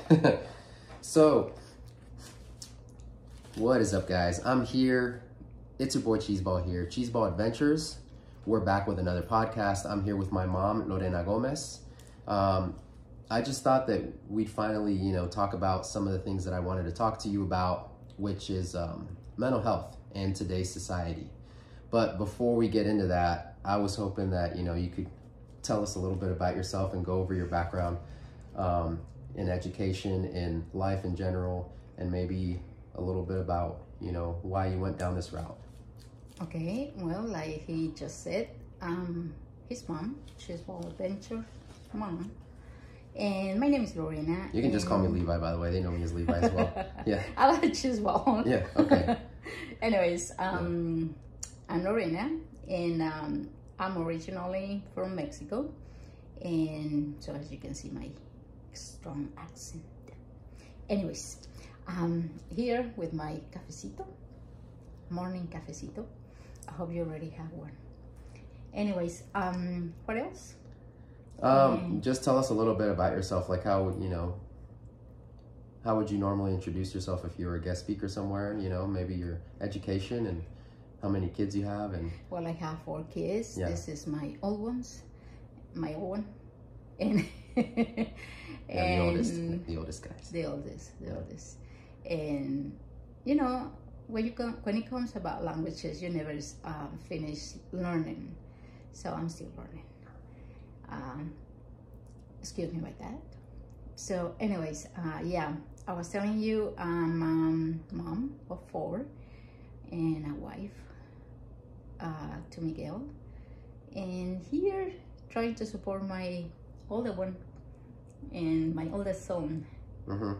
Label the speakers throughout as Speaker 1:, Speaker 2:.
Speaker 1: so, what is up, guys? I'm here. It's your boy Cheeseball here, Cheeseball Adventures. We're back with another podcast. I'm here with my mom, Lorena Gomez. Um, I just thought that we'd finally, you know, talk about some of the things that I wanted to talk to you about, which is um, mental health in today's society. But before we get into that, I was hoping that, you know, you could tell us a little bit about yourself and go over your background um, in education, in life in general, and maybe a little bit about, you know, why you went down this route.
Speaker 2: Okay, well, like he just said, um, his mom, she's Bonaventure mom. And my name is Lorena.
Speaker 1: You can just call me Levi, by the way. They know me as Levi as well. Yeah.
Speaker 2: I like Cheeseball.
Speaker 1: Yeah, okay.
Speaker 2: Anyways, um, I'm Lorena, and um, I'm originally from Mexico. And so as you can see, my strong accent. Anyways, um, here with my cafecito, morning cafecito. I hope you already have one. Anyways, um, what else?
Speaker 1: Um, just tell us a little bit about yourself, like how, you know, how would you normally introduce yourself if you were a guest speaker somewhere, you know, maybe your education and how many kids you have and
Speaker 2: Well, I have four kids.
Speaker 1: Yeah.
Speaker 2: This is my old ones, my old one, and
Speaker 1: yeah, the oldest, the oldest guys.
Speaker 2: the oldest, the oldest, and you know when you come when it comes about languages, you never um, finish learning. So I'm still learning. Um, excuse me about that. So, anyways, uh, yeah, I was telling you, I'm um, mom of four and a wife uh, to Miguel, and here trying to support my older one and my oldest son
Speaker 1: Mm-hmm.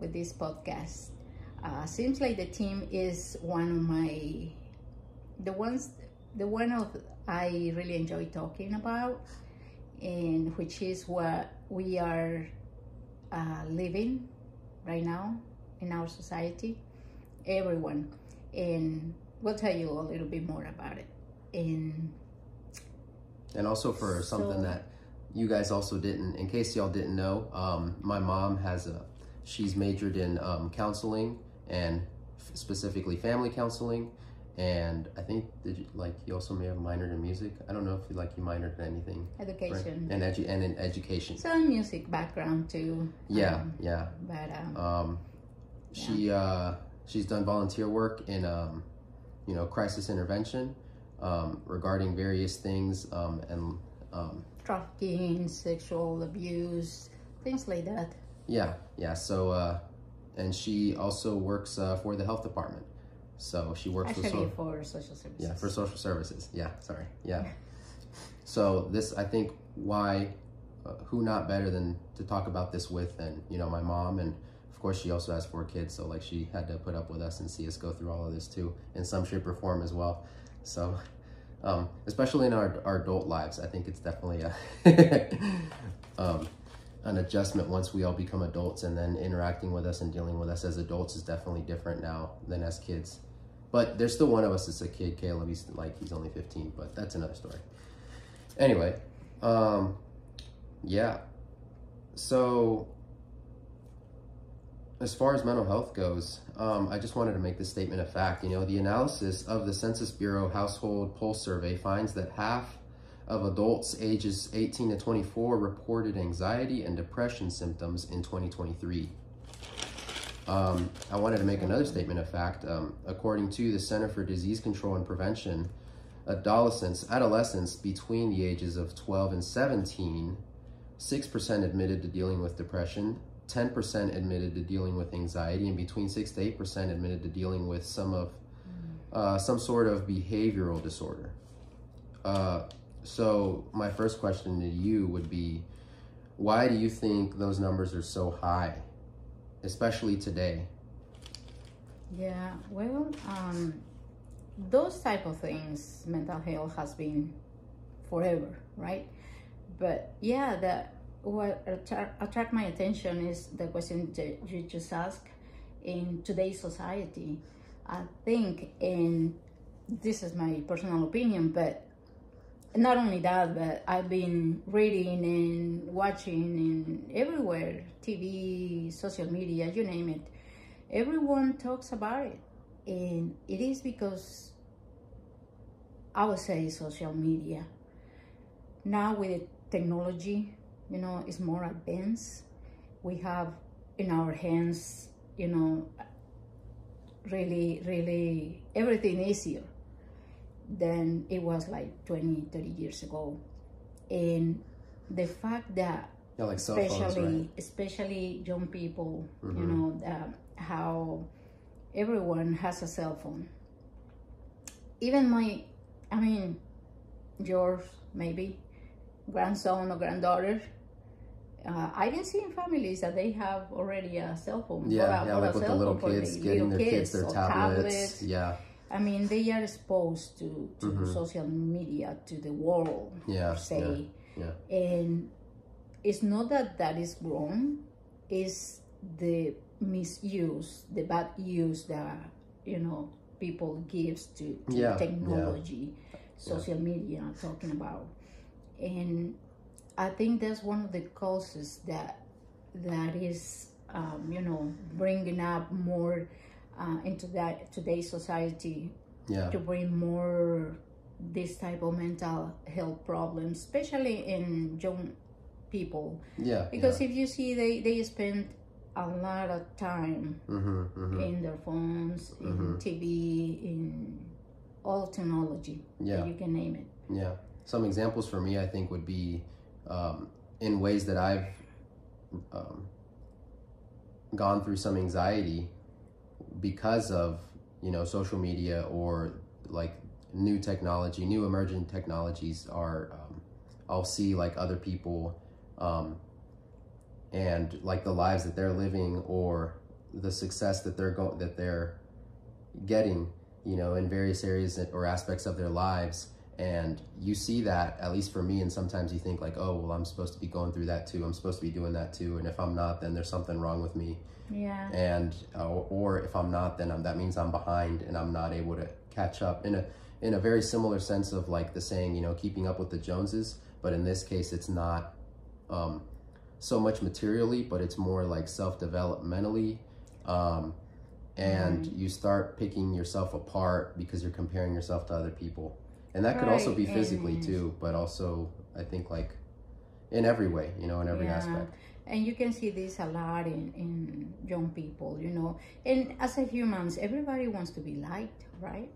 Speaker 2: with this podcast. Uh, seems like the team is one of my the ones the one of I really enjoy talking about, and which is what we are uh, living right now in our society. Everyone, and we'll tell you a little bit more about it. And
Speaker 1: And also for something that you guys also didn't, in case y'all didn't know, um, my mom has a, she's majored in um, counseling and f- specifically family counseling. And I think did you, like you also may have minored in music. I don't know if you like you minored in anything. right?
Speaker 2: education,
Speaker 1: And edu- and in education.
Speaker 2: some music background too.
Speaker 1: Yeah,
Speaker 2: um,
Speaker 1: yeah.
Speaker 2: but um,
Speaker 1: Um, she uh, she's done volunteer work in um, you know crisis intervention um, regarding various things um, and um,
Speaker 2: trafficking, sexual abuse, things like that.
Speaker 1: yeah yeah so uh, and she also works uh, for the health department. So she works with
Speaker 2: Actually,
Speaker 1: so-
Speaker 2: for social services.
Speaker 1: yeah for social services. Yeah, sorry. Yeah. So this I think why uh, who not better than to talk about this with than you know my mom and of course she also has four kids so like she had to put up with us and see us go through all of this too in some shape or form as well so um, especially in our, our adult lives i think it's definitely a um, an adjustment once we all become adults and then interacting with us and dealing with us as adults is definitely different now than as kids. But there's still one of us that's a kid caleb. He's like he's only 15 but that's another story. Anyway um yeah. So as far as mental health goes, um, I just wanted to make this statement a fact. You know, the analysis of the Census Bureau Household Pulse Survey finds that half of adults ages 18 to 24 reported anxiety and depression symptoms in 2023. Um, I wanted to make another statement of fact. Um, according to the Center for Disease Control and Prevention, adolescents, adolescents between the ages of 12 and 17, 6% admitted to dealing with depression, 10% admitted to dealing with anxiety, and between 6 to 8% admitted to dealing with some of uh, some sort of behavioral disorder. Uh, so my first question to you would be, why do you think those numbers are so high, especially today?
Speaker 2: Yeah, well, um, those type of things, mental health has been forever, right? But yeah, the what attract my attention is the question that you just asked. In today's society, I think, and this is my personal opinion, but not only that, but I've been reading and watching and everywhere, TV, social media, you name it. Everyone talks about it. And it is because I would say social media. Now with the technology, you know, it's more advanced. We have in our hands, you know, really, really everything easier than it was like 20, 30 years ago. And the fact that
Speaker 1: Yeah, like
Speaker 2: especially
Speaker 1: phones, right?
Speaker 2: especially young people, you
Speaker 1: Mhm.
Speaker 2: know, uh, how everyone has a cell phone. Even my, I mean, yours maybe, grandson or granddaughter. Uh, I've been seeing families that they have already a cell phone.
Speaker 1: Yeah,
Speaker 2: a-
Speaker 1: yeah, like with the little kids
Speaker 2: the
Speaker 1: getting
Speaker 2: little
Speaker 1: their kids their
Speaker 2: or
Speaker 1: tablets. Yeah,
Speaker 2: I mean, they are exposed to, to
Speaker 1: Mhm.
Speaker 2: social media, to the world,
Speaker 1: yeah,
Speaker 2: per se.
Speaker 1: yeah,
Speaker 2: And it's not that that is wrong, it's the misuse, the bad use that, you know, people gives to, to
Speaker 1: Yeah, yeah.
Speaker 2: technology, social media, I'm talking about. And I think that's one of the causes that that is, um, you know, bringing up more uh, into that today's society
Speaker 1: yeah,
Speaker 2: to bring more this type of mental health problems, especially in young people.
Speaker 1: yeah.
Speaker 2: Because if you see, they, they spend a lot of time
Speaker 1: yeah. hmm hmm
Speaker 2: in their phones, in
Speaker 1: Mhm.
Speaker 2: TV, in all technology.
Speaker 1: Yeah.
Speaker 2: You can name it.
Speaker 1: Yeah. Some examples for me, I think, would be um, in ways that I've um, gone through some anxiety because of, you know, social media or like new technology, new emerging technologies are, um, I'll see like other people um, and like the lives that they're living or the success that they're going, that they're getting, you know, in various areas or aspects of their lives and you see that at least for me and sometimes you think like oh well i'm supposed to be going through that too. I'm supposed to be doing that too. And if i'm not then there's something wrong with me.
Speaker 2: Yeah.
Speaker 1: and uh, or if i'm not then I'm, that means i'm behind and i'm not able to catch up. In a in a very similar sense of like the saying you know keeping up with the joneses but in this case it's not um, so much materially but it's more like self-developmentally. Um, and
Speaker 2: Right.
Speaker 1: you start picking yourself apart because you're comparing yourself to other people and that could also be physically too but also i think like in every way you know in every
Speaker 2: Yeah.
Speaker 1: aspect
Speaker 2: And you can see this a lot in, in young people, you know. And as a humans, everybody wants to be liked, right?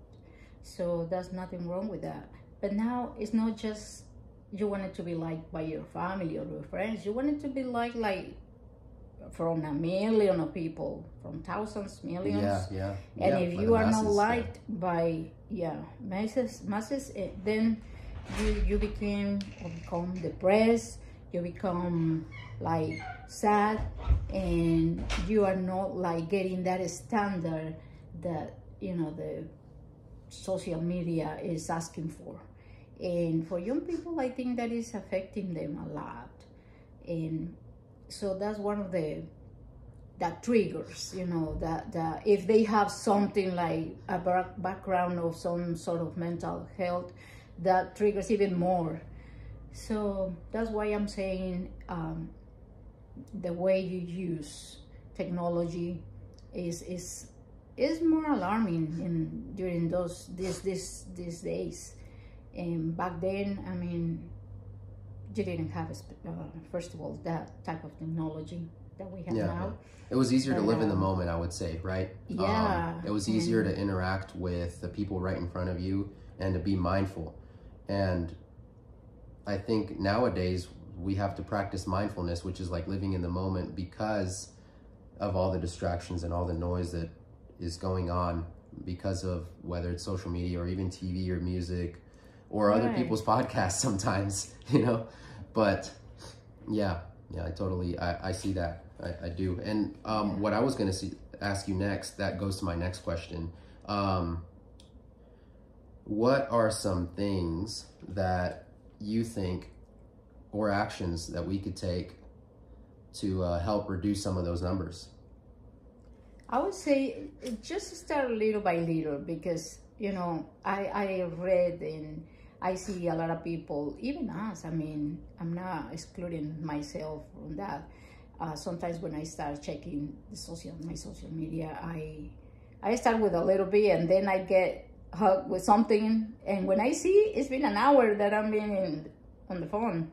Speaker 2: So there's nothing wrong with that. But now it's not just you want it to be liked by your family or your friends. You want it to be liked like from a million of people, from thousands, millions.
Speaker 1: yeah yeah
Speaker 2: And
Speaker 1: yeah,
Speaker 2: if you are not
Speaker 1: masses, yeah.
Speaker 2: liked by yeah masses, masses, eh, then you you became or become depressed. You become like sad, and you are not like getting that standard that you know the social media is asking for. And for young people, I think that is affecting them a lot. And so that's one of the that triggers, you know, that, that if they have something like a background of some sort of mental health, that triggers even more. So that's why I'm saying um, the way you use technology is is is more alarming in during those these these these days. And back then, I mean, you didn't have a uh, first of all that type of technology that we have
Speaker 1: Yeah,
Speaker 2: now.
Speaker 1: It was easier to live in the
Speaker 2: um,
Speaker 1: moment, I would say, right?
Speaker 2: Yeah,
Speaker 1: Um, it was easier to interact with the people right in front of you and to be mindful. And I think nowadays we have to practice mindfulness, which is like living in the moment because of all the distractions and all the noise that is going on because of whether it's social media or even TV or music or other
Speaker 2: Right.
Speaker 1: people's podcasts sometimes, you know? But yeah, yeah, I totally, I, I see that. I, I do. And um, what I was going to see, ask you next, that goes to my next question. Um, what are some things that you think or actions that we could take to uh, help reduce some of those numbers?
Speaker 2: I would say just start little by little because you know I I read and I see a lot of people, even us. I mean, I'm not excluding myself from that. Uh, sometimes when I start checking the social, my social media, I I start with a little bit, and then I get hooked with something. And when I see it's been an hour that I'm being in, on the phone,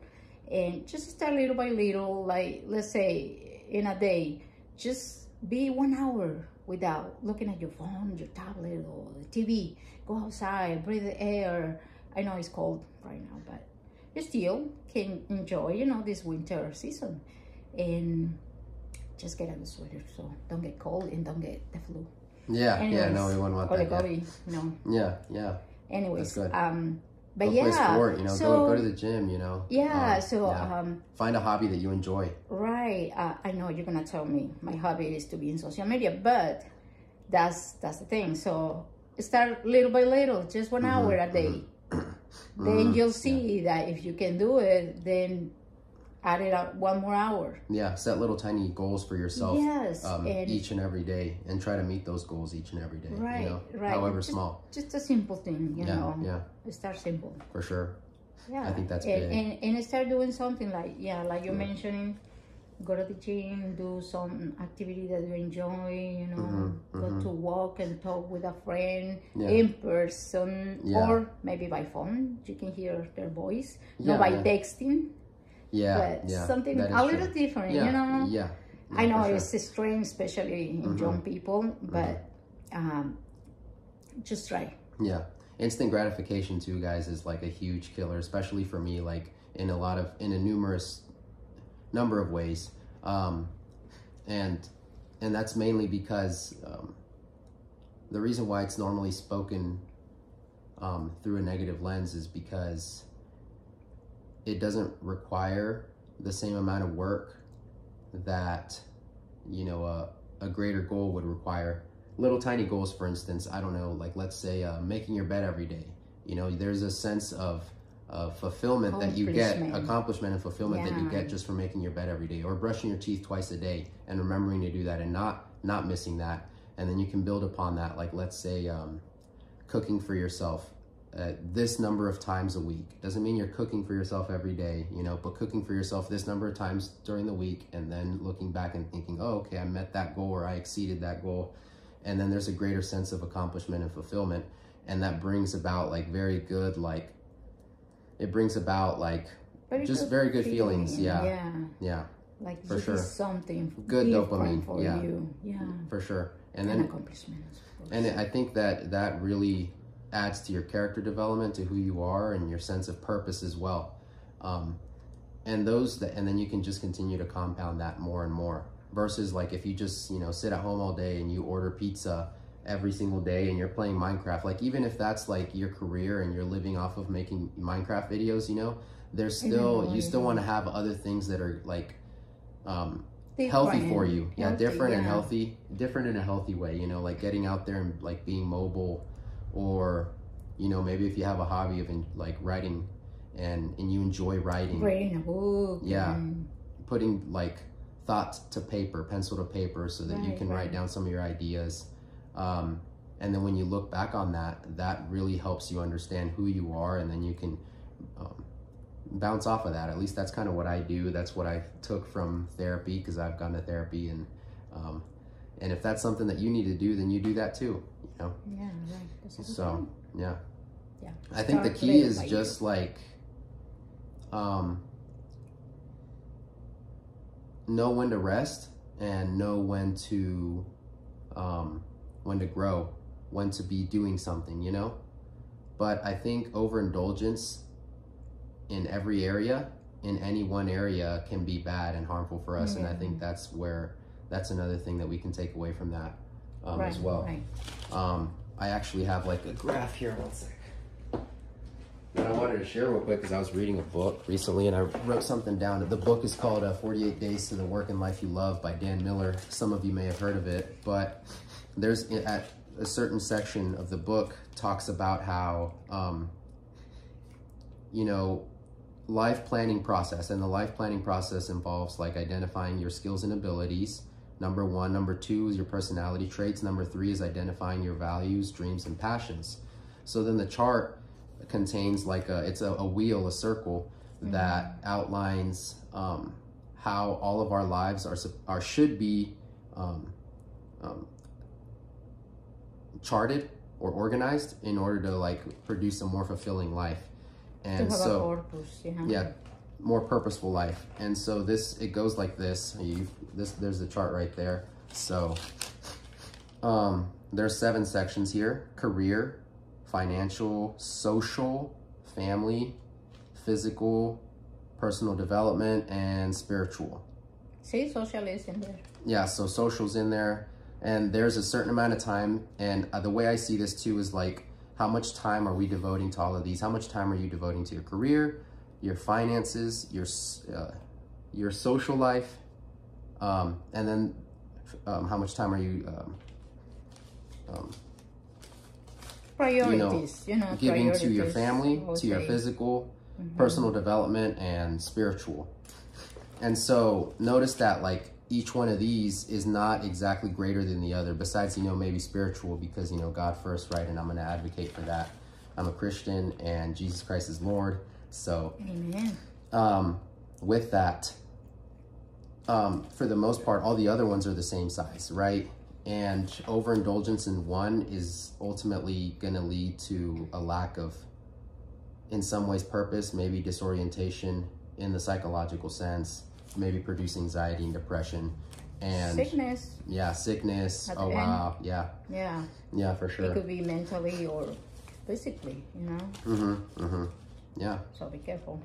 Speaker 2: and just start little by little. Like let's say in a day, just be one hour without looking at your phone, your tablet, or the TV. Go outside, breathe the air. I know it's cold right now, but you still can enjoy, you know, this winter season. And just get a sweater so don't get cold and don't get the flu.
Speaker 1: Yeah,
Speaker 2: Anyways,
Speaker 1: yeah, no, we wouldn't want
Speaker 2: the
Speaker 1: that.
Speaker 2: COVID, no.
Speaker 1: Yeah, yeah. yeah.
Speaker 2: Anyways, um, but
Speaker 1: Go
Speaker 2: yeah,
Speaker 1: sport, you know,
Speaker 2: so,
Speaker 1: go, go to the gym, you know.
Speaker 2: yeah,
Speaker 1: Um,
Speaker 2: so
Speaker 1: yeah.
Speaker 2: um,
Speaker 1: Find a hobby that you enjoy.
Speaker 2: Right. Uh, I know you're gonna tell me my hobby is to be in social media, but that's that's the thing. So start little by little, just one hour a day. Then you'll see that if you can do it, then add it up one more hour.
Speaker 1: Yeah, set little tiny goals for yourself
Speaker 2: Yes,
Speaker 1: um,
Speaker 2: and-
Speaker 1: each and every day and try to meet those goals each and every day.
Speaker 2: Right,
Speaker 1: You know,
Speaker 2: right.
Speaker 1: however
Speaker 2: Just-
Speaker 1: small.
Speaker 2: Just a simple thing, you
Speaker 1: Yeah,
Speaker 2: know.
Speaker 1: yeah,
Speaker 2: Start simple.
Speaker 1: for sure.
Speaker 2: Yeah,
Speaker 1: I think that's
Speaker 2: and,
Speaker 1: big.
Speaker 2: And, and start doing something like yeah, like you're mentioning, go to the gym, do some activity that you enjoy. You know, go to walk and talk with a friend
Speaker 1: Mm-hmm, Yeah.
Speaker 2: in person,
Speaker 1: Yeah.
Speaker 2: or maybe by phone. You can hear their voice,
Speaker 1: Yeah,
Speaker 2: not by texting,
Speaker 1: Yeah,
Speaker 2: but something a little
Speaker 1: true.
Speaker 2: different. You know,
Speaker 1: yeah.
Speaker 2: I know
Speaker 1: sure. Mm-hmm.
Speaker 2: it's strange, especially in young people, but um, just try.
Speaker 1: Yeah. Instant gratification too, guys, is like a huge killer, especially for me, like in a lot of in a numerous number of ways. Um and and that's mainly because um the reason why it's normally spoken um, through a negative lens is because it doesn't require the same amount of work that you know a, a greater goal would require little tiny goals for instance i don't know like let's say uh, making your bed every day you know there's a sense of of fulfillment that you get
Speaker 2: Accomplishment.
Speaker 1: accomplishment and fulfillment that you get just from making your bed every day or brushing your teeth twice a day and remembering to do that and not not missing that. And then you can build upon that like let's say um, cooking for yourself uh, this number of times a week. Doesn't mean you're cooking for yourself every day you know but cooking for yourself this number of times during the week and then looking back and thinking oh okay i met that goal or i exceeded that goal. And then there's a greater sense of accomplishment and fulfillment. And that brings about like very good like it brings about like
Speaker 2: Very
Speaker 1: Just
Speaker 2: good
Speaker 1: very good feelings,
Speaker 2: feeling,
Speaker 1: yeah.
Speaker 2: Yeah.
Speaker 1: yeah
Speaker 2: Like
Speaker 1: For sure.
Speaker 2: something
Speaker 1: Good dopamine,
Speaker 2: for
Speaker 1: yeah.
Speaker 2: you. Yeah.
Speaker 1: for sure and
Speaker 2: An
Speaker 1: then
Speaker 2: accomplishment. I.
Speaker 1: And I think that that really adds to your character development, to who you are, and your sense of purpose as well. Um, and those that, and then you can just continue to compound that more and more. Versus like if you just you know sit at home all day and you order pizza every single day and you're playing Minecraft, like even if that's like your career and you're living off of making Minecraft videos, you know, there's still you still want to have other things that are like um, healthy for you. Yeah,
Speaker 2: healthy,
Speaker 1: different and healthy. Different in a healthy way, you know, like getting out there and like being mobile or you know, maybe if you have a hobby of in, like writing and and you enjoy writing,
Speaker 2: Reading a book.
Speaker 1: Yeah.
Speaker 2: and-
Speaker 1: putting like thoughts to paper, pencil to paper so that you
Speaker 2: Right,
Speaker 1: can write down some of your ideas. Um, and then when you look back on that, that really helps you understand who you are and then you can um, bounce off of that. At least that's kind of what I do. That's what I took from therapy because I've gone to therapy and um, and if that's something that you need to do, then you do that too. You know.
Speaker 2: Yeah, right.
Speaker 1: So yeah,
Speaker 2: Yeah.
Speaker 1: I think the key is just like um, know when to rest and know when to um, when to grow, when to be doing something. You know. But I think overindulgence in every area, in any one area, can be bad and harmful for us. And I think that's where that's another thing that we can take away from that um,
Speaker 2: right,
Speaker 1: as well.
Speaker 2: Right.
Speaker 1: Um, I actually have like a graph here. One sec. That I wanted to share real quick because I was reading a book recently and I wrote something down. The book is called uh, 48 Days to the Work and Life You Love by Dan Miller. Some of you may have heard of it, but there's at a certain section of the book talks about how, um, you know, life planning process and the life planning process involves like identifying your skills and abilities. Number one. Number two is your personality traits. Number three is identifying your values dreams and passions. So then the chart contains like a it's a, a wheel, a circle that outlines um, how all of our lives are are should be um, um, charted or organized in order to like produce a more fulfilling life. And so
Speaker 2: a purpose, yeah.
Speaker 1: yeah more purposeful life and so this it goes like this you this there's the chart right there so um there's seven sections here career financial social family physical personal development and spiritual
Speaker 2: See, social is in there.
Speaker 1: yeah so socials in there and there's a certain amount of time and uh, the way i see this too is like how much time are we devoting to all of these? How much time are you devoting to your career your finances your uh, your social life? Um, and then um, how much time are you um, um,
Speaker 2: Priorities, you know,
Speaker 1: giving to your family, to your physical, personal development, and spiritual. And so notice that like each one of these is not exactly greater than the other, besides, you know, maybe spiritual because, you know, God first, right? And I'm going to advocate for that. I'm a Christian and Jesus Christ is Lord. So
Speaker 2: Amen.
Speaker 1: um, with that, um, for the most part, all the other ones are the same size, right? And overindulgence in one is ultimately going to lead to a lack of, in some ways, purpose, maybe disorientation in the psychological sense, maybe produce anxiety and depression. And
Speaker 2: Sickness,
Speaker 1: yeah, sickness.
Speaker 2: At
Speaker 1: Oh,
Speaker 2: end.
Speaker 1: wow. Yeah.
Speaker 2: yeah.
Speaker 1: Yeah, for sure.
Speaker 2: It could be mentally or physically, you know.
Speaker 1: Mm-hmm. Mm-hmm. Yeah.
Speaker 2: So be careful.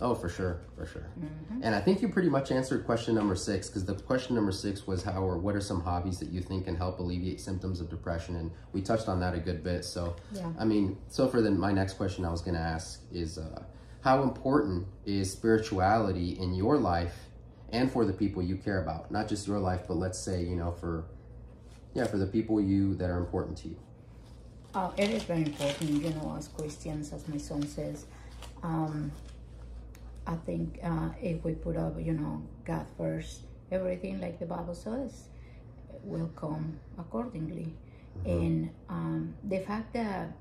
Speaker 1: Oh, for sure, for sure.
Speaker 2: Mm-hmm.
Speaker 1: And I think you pretty much answered question number six because the question number six was how or what are some hobbies that you think can help alleviate symptoms of depression, and we touched on that a good bit. So,
Speaker 2: Yeah.
Speaker 1: I mean, so for the my next question I was going to ask is uh, how important is spirituality in your life and for the people you care about, not just your life, but let's say you know for yeah for the people you that are important to you.
Speaker 2: Uh, it is very important, you know, as Christians, as my son says. Um, I think uh, if we put up, you know, God first, everything like the Bible says will come accordingly. And um, the fact that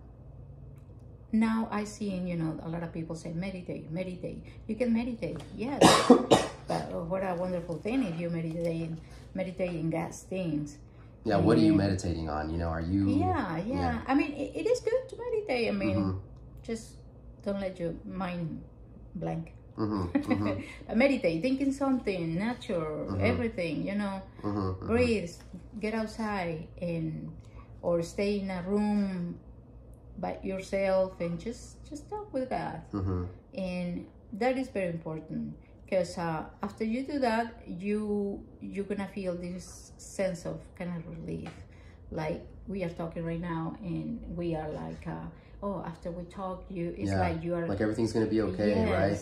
Speaker 2: now I see, you know, a lot of people say meditate, meditate. You can meditate, yes, but uh, what a wonderful thing if you meditate, meditate in God's things.
Speaker 1: Yeah, what are you meditating on? You know, are you?
Speaker 2: Yeah, yeah. I mean, it, it is good to meditate. I mean,
Speaker 1: Mhm.
Speaker 2: just don't let your mind blank.
Speaker 1: Mm-hmm, mm-hmm,
Speaker 2: meditate, thinking something, nature, everything, you know.
Speaker 1: mm-hmm,
Speaker 2: Breathe, get outside, and or stay in a room by yourself and just just talk with God.
Speaker 1: mm-hmm.
Speaker 2: And that is very important because uh, after you do that, you you're gonna feel this sense of kind of relief, like we are talking right now, and we are like, uh, oh, after we talk, you it's
Speaker 1: Yeah,
Speaker 2: like you are
Speaker 1: Like everything's gonna be okay, right?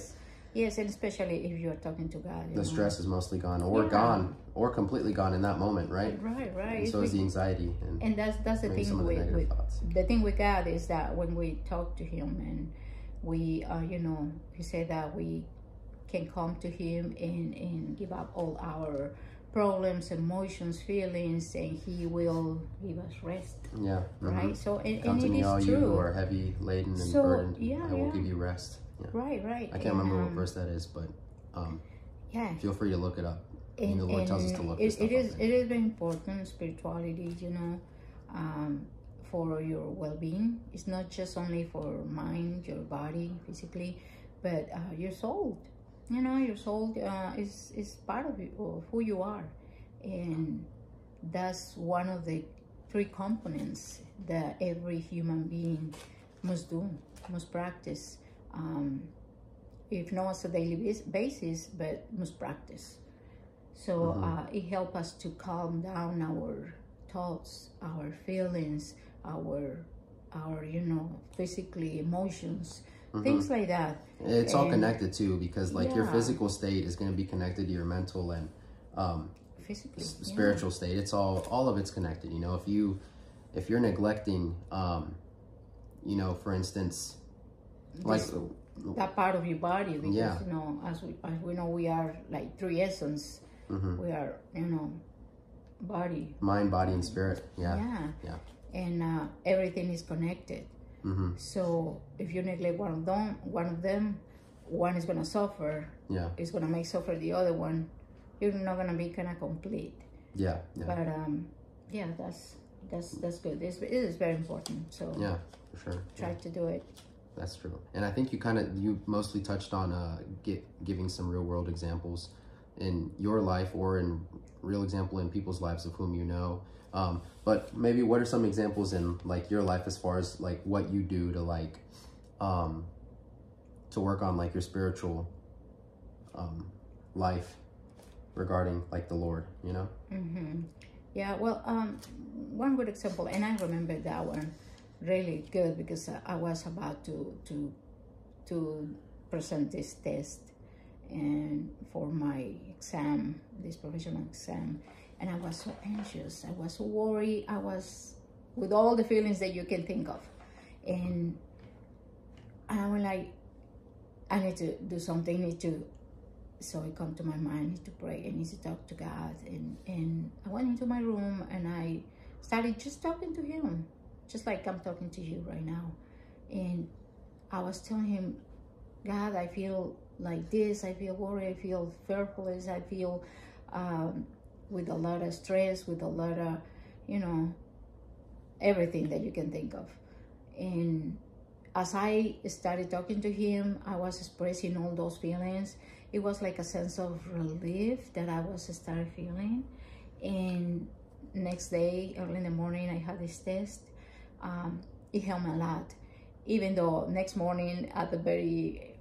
Speaker 2: Yes, and especially if you are talking to God.
Speaker 1: The
Speaker 2: know.
Speaker 1: stress is mostly gone, or
Speaker 2: Yeah.
Speaker 1: gone, or completely gone in that moment, right?
Speaker 2: Right, right.
Speaker 1: And
Speaker 2: It's
Speaker 1: so is the anxiety and,
Speaker 2: and that's that's the thing
Speaker 1: of the
Speaker 2: with, with the thing with God is that when we talk to Him and we, uh, you know, He said that we can come to Him and and give up all our problems, emotions, feelings, and He will give us rest.
Speaker 1: Yeah. mhm.
Speaker 2: Right. So and,
Speaker 1: Come
Speaker 2: and
Speaker 1: to
Speaker 2: it
Speaker 1: me,
Speaker 2: is
Speaker 1: all you who are heavy laden and
Speaker 2: So,
Speaker 1: burdened.
Speaker 2: yeah,
Speaker 1: I will
Speaker 2: yeah.
Speaker 1: give you rest. Yeah.
Speaker 2: Right, right.
Speaker 1: I can't
Speaker 2: And,
Speaker 1: remember what
Speaker 2: um,
Speaker 1: verse that is, but um,
Speaker 2: Yeah.
Speaker 1: feel free to look it up. I mean,
Speaker 2: and,
Speaker 1: the Lord tells us to look
Speaker 2: It, it is
Speaker 1: up,
Speaker 2: it is very important spirituality you know um, for your well-being it's not just only for mind your body physically but uh, your soul you know your soul uh, is is part of, you, of who you are and that's one of the three components that every human being must do must practice um, if not on a daily basis, but must practice. So uh, it helps us to calm down our thoughts, our feelings, our our you know physically emotions, things like that.
Speaker 1: It's all connected too, because like your physical state is going to be connected to your mental and um,
Speaker 2: Physically,
Speaker 1: s-
Speaker 2: yeah.
Speaker 1: spiritual state. It's all all of it's connected. You know, if you if you're neglecting, um, you know, for instance, like
Speaker 2: This- that part of your body because
Speaker 1: Yeah.
Speaker 2: you know as we as we know we are like three essence.
Speaker 1: Mhm.
Speaker 2: We are you know body
Speaker 1: mind, body, and spirit. Yeah.
Speaker 2: yeah
Speaker 1: Yeah.
Speaker 2: and uh, everything is connected
Speaker 1: Mm-hmm.
Speaker 2: So if you neglect one of them, one of them, one is gonna suffer.
Speaker 1: Yeah.
Speaker 2: It's gonna make suffer the other one. You're not gonna be kind of complete.
Speaker 1: Yeah. Yeah.
Speaker 2: But um, yeah, that's that's that's good. It's, it is very important. So
Speaker 1: Yeah. For sure.
Speaker 2: try to do it.
Speaker 1: That's true. And I think you kind of you mostly touched on uh get giving some real world examples in your life or in real example in people's lives of whom you know. Um, but maybe what are some examples in like your life as far as like what you do to like um to work on like your spiritual um life regarding like the Lord, you know?
Speaker 2: hmm Yeah, well, um, one good example, and I remember that one really good because I, was about to to to present this test and for my exam, this professional exam, and I was so anxious. I was so worried. I was with all the feelings that you can think of, and I was like, I need to do something. I need to so it come to my mind, I need to pray, I need to talk to God. And, and I went into my room and I started just talking to him, just like I'm talking to you right now. And I was telling him, God, I feel like this, I feel worried, I feel fearful, I feel um, with a lot of stress, with a lot of, you know, everything that you can think of. And as I started talking to him, I was expressing all those feelings. It was like a sense of relief that I was started feeling. And next day, early in the morning, I had this test. Um, it helped me a lot. Even though next morning, at the very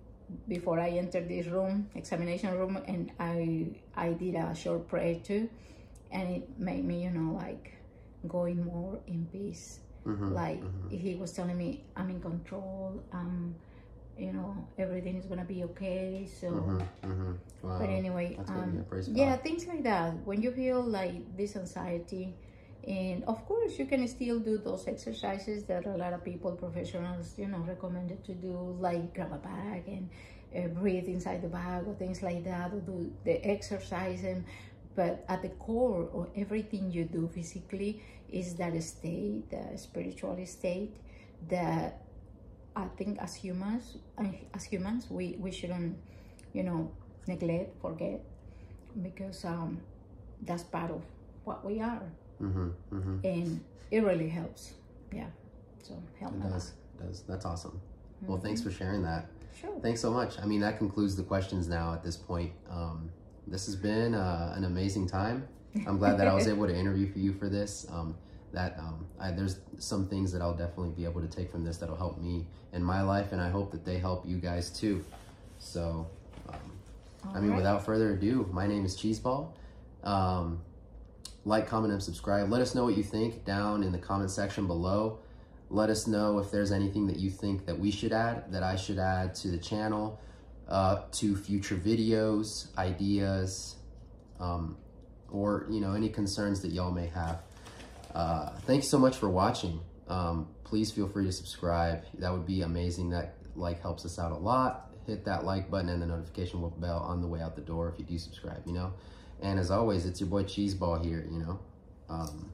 Speaker 2: before I entered this room, examination room, and I I did a short prayer too, and it made me, you know, like going more in peace
Speaker 1: Mm-hmm.
Speaker 2: like he was telling me i'm in control um you know everything is gonna be okay so
Speaker 1: Mm-hmm. Mm-hmm. Wow.
Speaker 2: but anyway um
Speaker 1: Yeah,
Speaker 2: yeah
Speaker 1: God.
Speaker 2: things like that when you feel like this anxiety and of course you can still do those exercises that a lot of people professionals you know recommended to do like grab a bag and uh, breathe inside the bag or things like that or do the exercise. And but at the core of everything you do physically is that state the spiritual state that i think as humans as humans we we shouldn't you know neglect forget because um that's part of what we are
Speaker 1: Mm-hmm. Mm-hmm.
Speaker 2: and it really helps yeah so help
Speaker 1: It does. It does. That's awesome. Well, thanks for sharing that.
Speaker 2: sure
Speaker 1: Thanks so much. I mean, that concludes the questions now at this point. Um, this has been uh, an amazing time. I'm glad that I was able to interview for you for this. Um, that um, I, there's some things that I'll definitely be able to take from this that'll help me in my life, and I hope that they help you guys too. So, um, I mean,
Speaker 2: Alright.
Speaker 1: without further ado, my name is Cheeseball. Um, like, comment, and subscribe. Let us know what you think down in the comment section below. Let us know if there's anything that you think that we should add, that I should add to the channel, uh, to future videos, ideas, um, or you know any concerns that y'all may have. Uh, thanks so much for watching. Um, please feel free to subscribe. That would be amazing. That like helps us out a lot. Hit that like button and the notification bell on the way out the door if you do subscribe. You know. And as always, it's your boy Cheeseball here. You know. Um,